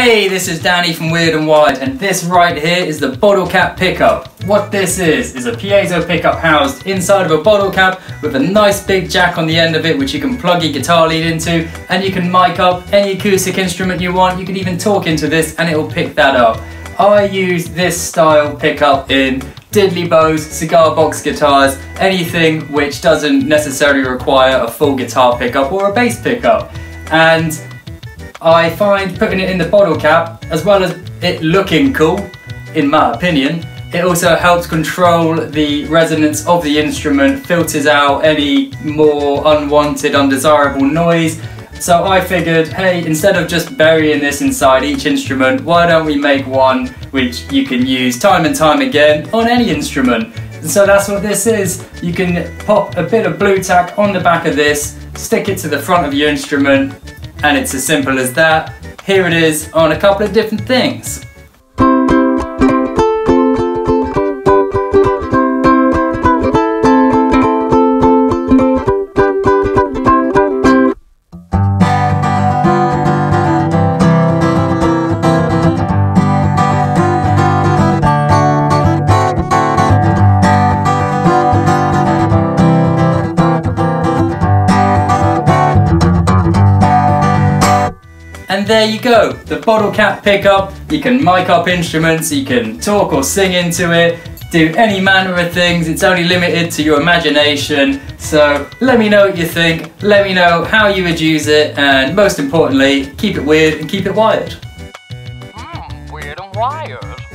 Hey, this is Danny from Weird and Wired, and this right here is the bottle cap pickup. What this is, is a piezo pickup housed inside of a bottle cap with a nice big jack on the end of it which you can plug your guitar lead into and you can mic up any acoustic instrument you want. You can even talk into this and it will pick that up. I use this style pickup in diddly bows, cigar box guitars, anything which doesn't necessarily require a full guitar pickup or a bass pickup. And I find putting it in the bottle cap, as well as it looking cool, in my opinion, it also helps control the resonance of the instrument, filters out any more unwanted, undesirable noise. So I figured, hey, instead of just burying this inside each instrument, why don't we make one which you can use time and time again on any instrument. So that's what this is. You can pop a bit of Blu Tack on the back of this, stick it to the front of your instrument, and it's as simple as that. Here it is on a couple of different things. And there you go, the bottle cap pickup. You can mic up instruments, you can talk or sing into it, do any manner of things. It's only limited to your imagination. So let me know what you think, let me know how you would use it, and most importantly, keep it weird and keep it wired. Hmm, weird and wired.